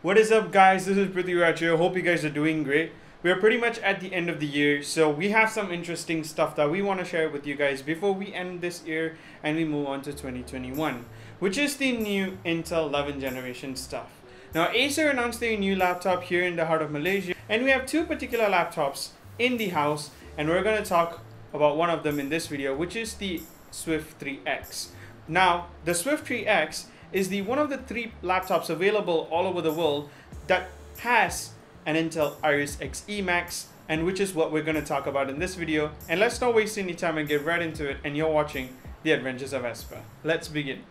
What is up guys, this is Prithviraj here, hope you guys are doing great. We are pretty much at the end of the year, so we have some interesting stuff that we want to share with you guys before we end this year and we move on to 2021, which is the new Intel 11 generation stuff. Now Acer announced their new laptop here in the heart of Malaysia and we have two particular laptops in the house and we're going to talk about one of them in this video which is the Swift 3X. Now the Swift 3X is the one of the three laptops available all over the world that has an Intel Iris Xe Max and which is what we're going to talk about in this video. And let's not waste any time and get right into it and you're watching The Adventures of Vesper. Let's begin.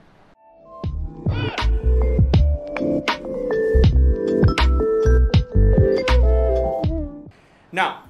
Now,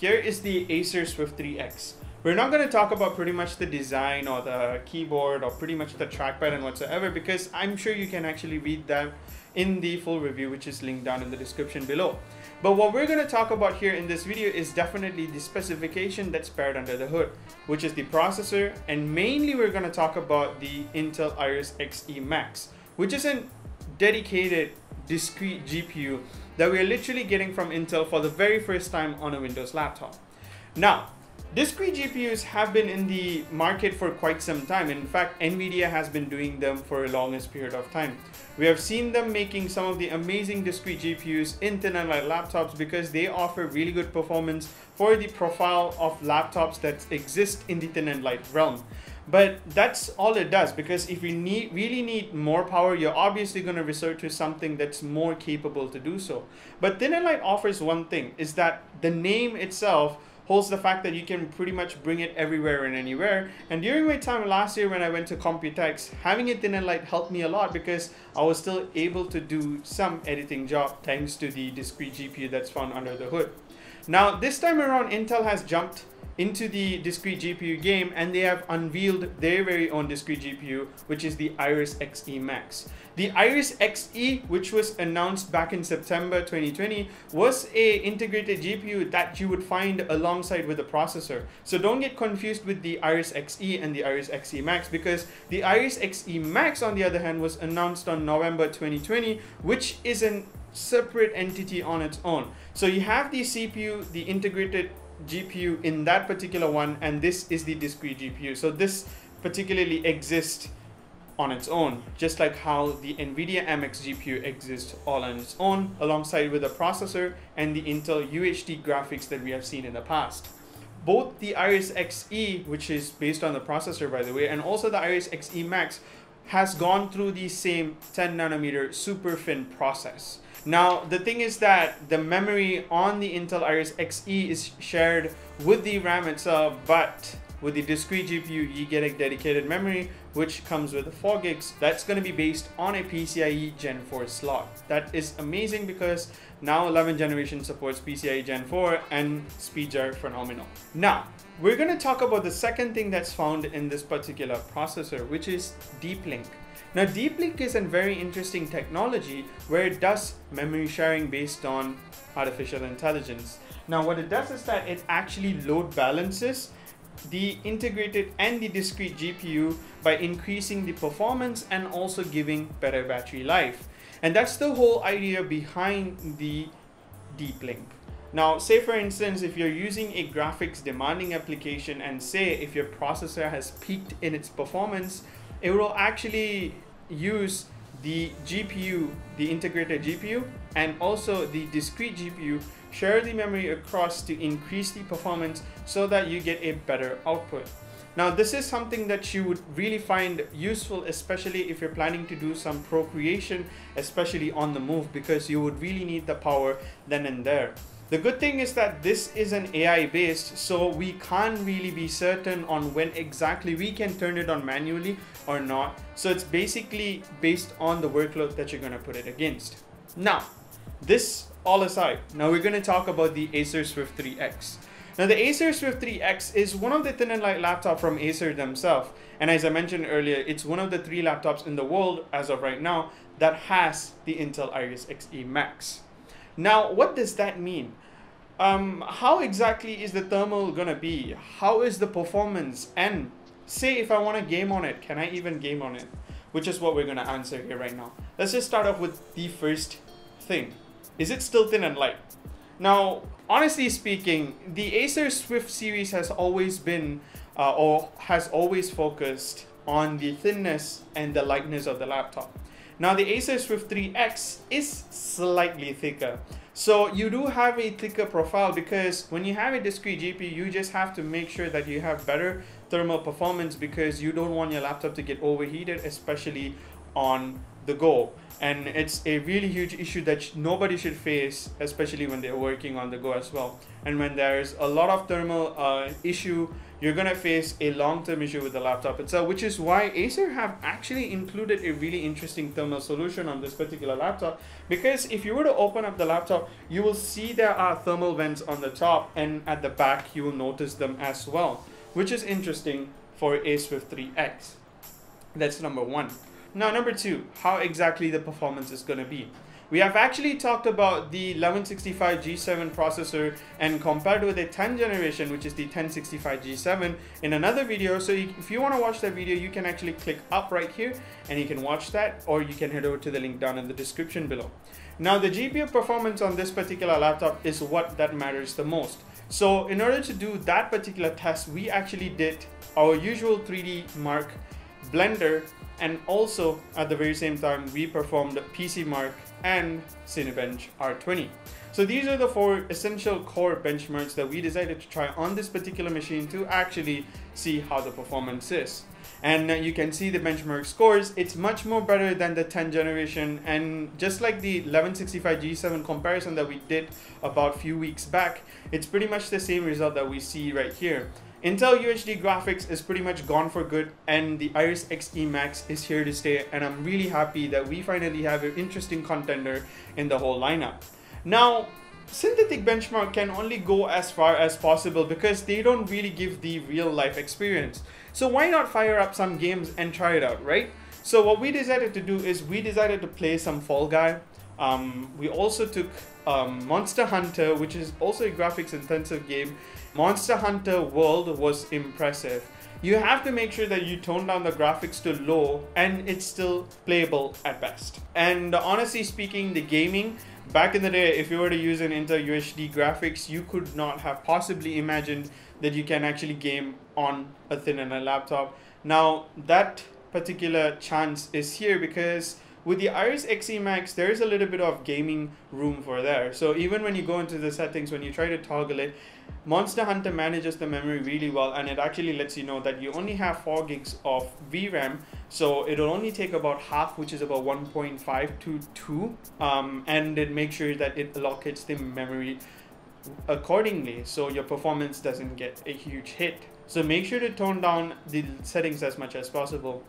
here is the Acer Swift 3X. We're not going to talk about pretty much the design or the keyboard or pretty much the trackpad and whatsoever because I'm sure you can actually read that in the full review which is linked down in the description below. But what we're going to talk about here in this video is definitely the specification that's paired under the hood, which is the processor and mainly we're going to talk about the Intel Iris Xe Max, which is a dedicated discrete GPU that we are literally getting from Intel for the very first time on a Windows laptop. Now, Discrete GPUs have been in the market for quite some time. In fact, NVIDIA has been doing them for a longest period of time. We have seen them making some of the amazing discrete GPUs in thin and light laptops because they offer really good performance for the profile of laptops that exist in the thin and light realm. But that's all it does because if you need really need more power, you're obviously going to resort to something that's more capable to do so. But thin and light offers one thing is that the name itself holds the fact that you can pretty much bring it everywhere and anywhere. And during my time last year when I went to Computex, having it thin and light helped me a lot because I was still able to do some editing job thanks to the discrete GPU that's found under the hood. Now this time around Intel has jumped into the discrete GPU game and they have unveiled their very own discrete GPU, which is the Iris Xe Max. The Iris Xe, which was announced back in September 2020, was a integrated GPU that you would find alongside with the processor. So don't get confused with the Iris Xe and the Iris Xe Max because the Iris Xe Max, on the other hand, was announced on November 2020, which is a separate entity on its own. So you have the CPU, the integrated GPU in that particular one, and this is the discrete GPU. So this particularly exists on its own, just like how the NVIDIA MX GPU exists all on its own, alongside with the processor and the Intel UHD graphics that we have seen in the past. Both the Iris Xe, which is based on the processor by the way, and also the Iris Xe Max has gone through the same 10 nanometer SuperFin process. Now, the thing is that the memory on the Intel Iris Xe is shared with the RAM itself, but with the discrete GPU, you get a dedicated memory, which comes with 4 gigs. That's going to be based on a PCIe Gen 4 slot. That is amazing because now 11 generation supports PCIe Gen 4 and speeds are phenomenal. Now, we're going to talk about the second thing that's found in this particular processor, which is Deep Link. Now Deep Link is a very interesting technology where it does memory sharing based on artificial intelligence. Now what it does is that it actually load balances the integrated and the discrete GPU by increasing the performance and also giving better battery life. And that's the whole idea behind the Deep Link. Now, say for instance, if you're using a graphics demanding application and say if your processor has peaked in its performance, it will actually use the GPU, the integrated GPU, and also the discrete GPU, share the memory across to increase the performance so that you get a better output. Now, this is something that you would really find useful, especially if you're planning to do some procreation, especially on the move, because you would really need the power then and there. The good thing is that this is an AI based, so we can't really be certain on when exactly we can turn it on manually or not. So it's basically based on the workload that you're gonna put it against. Now, this all aside, now we're gonna talk about the Acer Swift 3X. Now the Acer Swift 3X is one of the thin and light laptop from Acer themselves. And as I mentioned earlier, it's one of the three laptops in the world as of right now that has the Intel Iris Xe Max. Now, what does that mean? Um, how exactly is the thermal gonna be? How is the performance? And say if I want to game on it, can I even game on it? Which is what we're gonna answer here right now. Let's just start off with the first thing? Is it still thin and light? Now, honestly speaking, the Acer Swift series has always been uh, or has always focused on the thinness and the lightness of the laptop. Now the Acer Swift 3X is slightly thicker. So you do have a thicker profile because when you have a discrete GPU, you just have to make sure that you have better thermal performance because you don't want your laptop to get overheated, especially on the go and it's a really huge issue that nobody should face especially when they're working on the go as well. And when there's a lot of thermal uh, issue you're gonna face a long-term issue with the laptop itself which is why acer have actually included a really interesting thermal solution on this particular laptop. Because if you were to open up the laptop you will see there are thermal vents on the top and at the back you will notice them as well which is interesting for a swift 3x that's number one now, number two, how exactly the performance is going to be. We have actually talked about the 1165 G7 processor and compared with the 10th generation, which is the 1065 G7 in another video. So if you want to watch that video, you can actually click up right here and you can watch that or you can head over to the link down in the description below. Now the GPU performance on this particular laptop is what that matters the most. So in order to do that particular test, we actually did our usual 3D Mark Blender and also at the very same time we performed PCMark and Cinebench R20. So these are the four essential core benchmarks that we decided to try on this particular machine to actually see how the performance is. And uh, you can see the benchmark scores, it's much more better than the 10th generation and just like the 1165 G7 comparison that we did about a few weeks back, it's pretty much the same result that we see right here. Intel UHD graphics is pretty much gone for good and the Iris Xe Max is here to stay and I'm really happy that we finally have an interesting contender in the whole lineup. Now, synthetic benchmark can only go as far as possible because they don't really give the real life experience. So why not fire up some games and try it out, right? So what we decided to do is we decided to play some Fall Guy. Um, we also took um, Monster Hunter, which is also a graphics intensive game Monster Hunter World was impressive. You have to make sure that you tone down the graphics to low and it's still playable at best. And honestly speaking, the gaming, back in the day, if you were to use an Intel UHD graphics, you could not have possibly imagined that you can actually game on a thin and a laptop. Now, that particular chance is here because with the Iris Xe Max, there is a little bit of gaming room for there. So even when you go into the settings, when you try to toggle it, Monster Hunter manages the memory really well and it actually lets you know that you only have 4 gigs of VRAM so it'll only take about half which is about 1.5 to 2 um, and it makes sure that it allocates the memory accordingly so your performance doesn't get a huge hit. So make sure to tone down the settings as much as possible.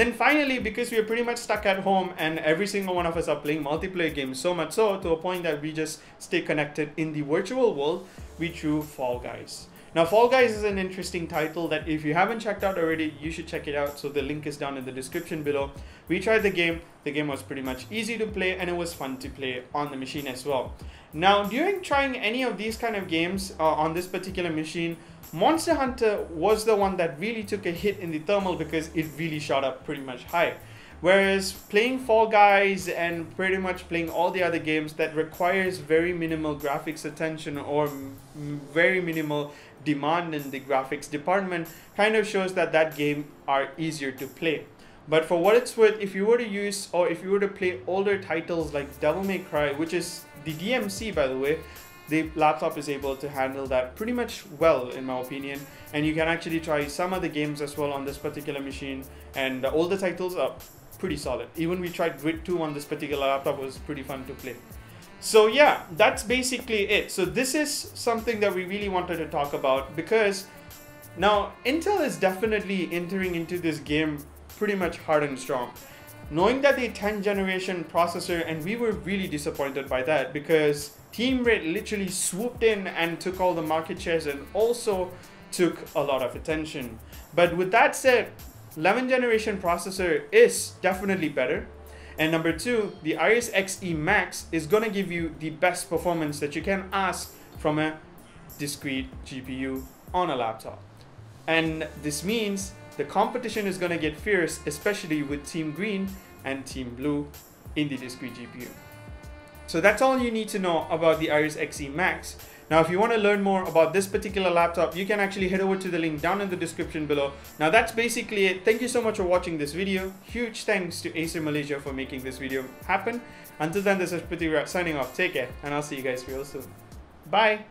Then finally, because we are pretty much stuck at home and every single one of us are playing multiplayer games, so much so to a point that we just stay connected in the virtual world, we drew Fall Guys. Now, Fall Guys is an interesting title that if you haven't checked out already, you should check it out. So the link is down in the description below. We tried the game. The game was pretty much easy to play and it was fun to play on the machine as well. Now, during trying any of these kind of games uh, on this particular machine, Monster Hunter was the one that really took a hit in the thermal because it really shot up pretty much high. Whereas playing Fall Guys and pretty much playing all the other games that requires very minimal graphics attention or very minimal demand in the graphics department kind of shows that that game are easier to play. But for what it's worth, if you were to use or if you were to play older titles like Devil May Cry, which is the DMC by the way, the laptop is able to handle that pretty much well in my opinion and you can actually try some of the games as well on this particular machine and all the titles are pretty solid. Even we tried grid 2 on this particular laptop was pretty fun to play. So yeah that's basically it. So this is something that we really wanted to talk about because now intel is definitely entering into this game pretty much hard and strong. Knowing that the 10th generation processor and we were really disappointed by that because Team Red literally swooped in and took all the market shares and also took a lot of attention. But with that said, 11th generation processor is definitely better. And number two, the Iris Xe Max is gonna give you the best performance that you can ask from a discrete GPU on a laptop. And this means the competition is gonna get fierce, especially with Team Green and Team Blue in the discrete GPU. So that's all you need to know about the Iris Xe Max. Now, if you want to learn more about this particular laptop, you can actually head over to the link down in the description below. Now, that's basically it. Thank you so much for watching this video. Huge thanks to Acer Malaysia for making this video happen. Until then, this is Prithviraj signing off. Take care, and I'll see you guys real soon. Bye!